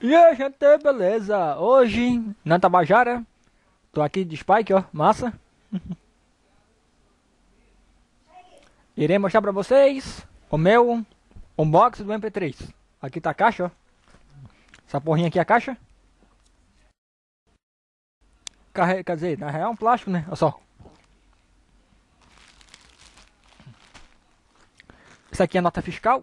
E aí, gente, beleza? Hoje, na Tabajara, tô aqui de Spike, ó, massa. Irei mostrar pra vocês o meu unboxing do MP3. Aqui tá a caixa, ó. Essa porrinha aqui é a caixa. Carre... Quer dizer, na real é um plástico, né? Olha só. Isso aqui é nota fiscal.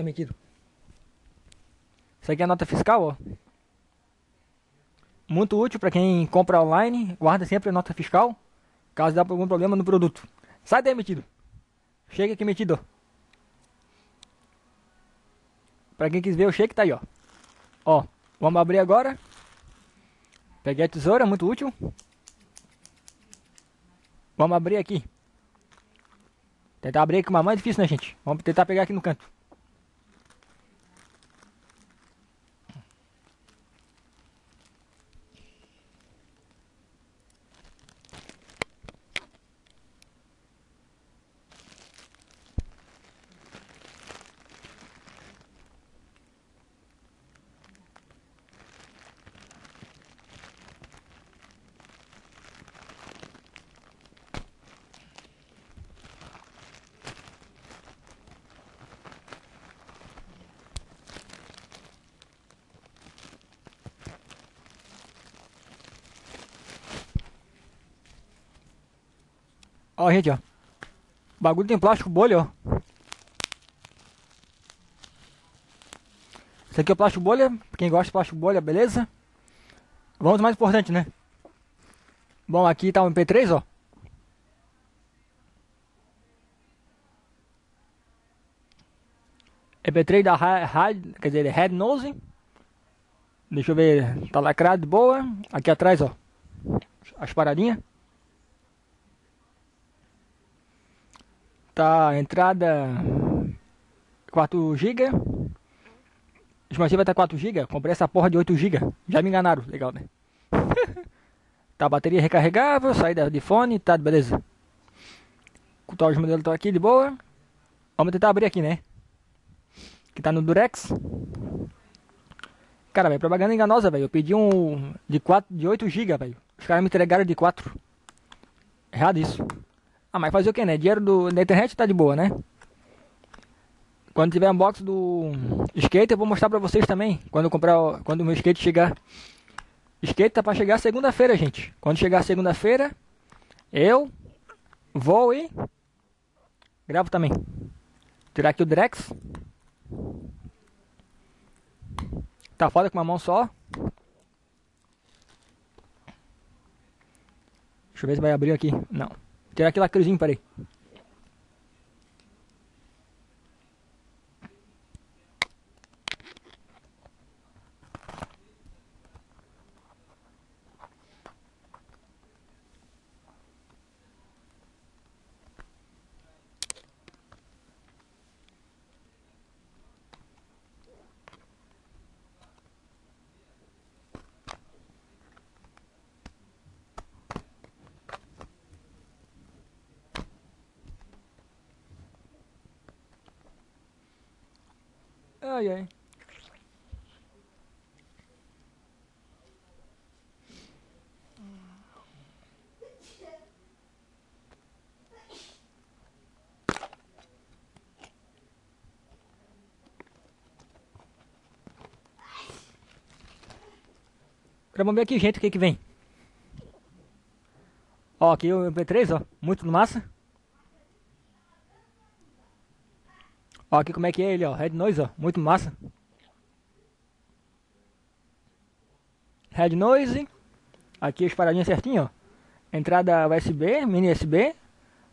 É metido. Isso aqui é nota fiscal, ó. Muito útil para quem compra online. Guarda sempre a nota fiscal. Caso dê algum problema no produto. Sai daí, metido. Chega aqui, metido. Pra quem quis ver o shake, tá aí, ó. Ó, vamos abrir agora. Peguei a tesoura, muito útil. Vamos abrir aqui. Tentar abrir com uma mão é difícil, né, gente? Vamos tentar pegar aqui no canto. Ó, gente, ó. O bagulho tem plástico bolha, ó. Esse aqui é o plástico bolha. Quem gosta de plástico bolha, beleza? Vamos mais importante, né? Bom, aqui tá o MP3, ó. MP3 da rádio, quer dizer, Red Nose. Deixa eu ver, tá lacrado, boa. Aqui atrás, ó. As paradinhas. Tá entrada 4 GB. Estimativa tá 4 GB. Comprei essa porra de 8 GB. Já me enganaram, legal, né? tá bateria recarregável, saída de fone, tá beleza. Tá, os modelos estão aqui de boa. Vamos tentar abrir aqui, né? Que tá no Durex. Cara, velho, propaganda enganosa, velho. Eu pedi um de 4, de 8 GB, velho. Os caras me entregaram de 4. Errado isso. Ah, mas fazer o que, né? Dinheiro do, da internet tá de boa, né? Quando tiver unboxing do skate, eu vou mostrar pra vocês também. Quando eu comprar, quando o meu skate chegar. Skate tá pra chegar segunda-feira, gente. Quando chegar segunda-feira, eu vou e gravo também. Tirar aqui o Drex. Tá foda com uma mão só. Deixa eu ver se vai abrir aqui. Não. Tirar aquele lacrezinho, peraí. Ai. Vamos ver aqui, gente, o que que vem. Ó, aqui o MP3, ó, muito massa. Ó, aqui como é que é ele, ó. Red Noise, ó. Muito massa. Red Noise. Aqui as paradinhas certinho, ó. Entrada USB, mini USB.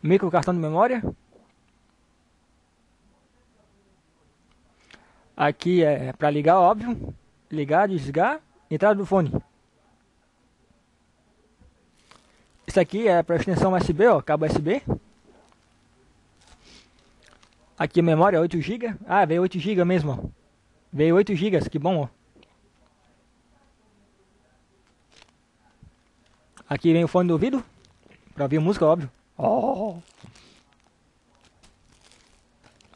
Micro cartão de memória. Aqui é para ligar, óbvio. Ligar, desligar. Entrada do fone. Isso aqui é para extensão USB, ó. Cabo USB. Aqui a memória 8 GB. Ah, veio 8 GB mesmo. Veio 8 GB, que bom, ó. Aqui vem o fone do ouvido. Pra ouvir música, óbvio. Oh,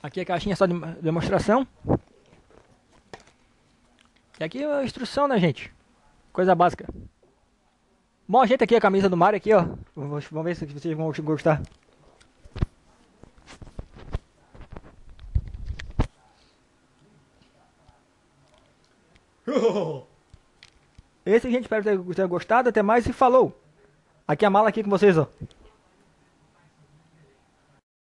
Aqui a caixinha só de demonstração. E aqui é a instrução, né, gente? Coisa básica. Bom, gente, aqui a camisa do Mario aqui, ó. Vamos ver se vocês vão gostar. Esse, gente, espero que tenham gostado. Até mais e falou! Aqui é a mala aqui com vocês, ó.